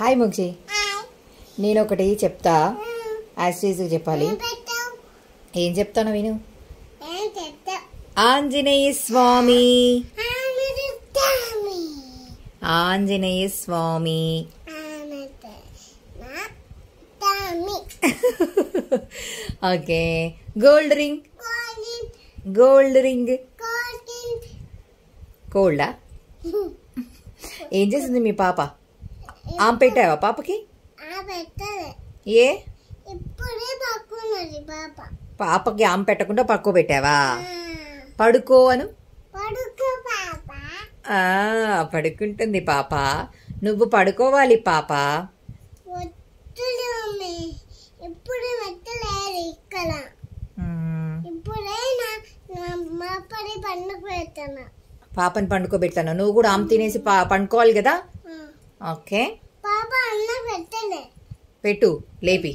Hi ముగ్జీ. నేను ఒకటి చెప్తా యాస్టీజ్ చెప్పాలి. ఏం చెప్తాను విను. Anjaneya Swami. Anjaneya Swami. Okay. Gold ring. Gold ring. కోల్డా? ఏం చేసింది మీ పాప? ఆమె పెట్టావా పాపకి? ఏ? పాపకి ఆమె పెట్టకుండా పక్కో పెట్టావా? పడుకో అను. పడుకుంటుంది పాప. నువ్వు పడుకోవాలి పాప. పాపని పండుకోబెడతాను. నువ్వు కూడా ఆమె తినేసి పండుకోవాలి కదా? ఓకే. పెట్టు లేపి